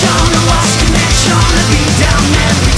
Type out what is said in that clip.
connection, a connection, beat down memory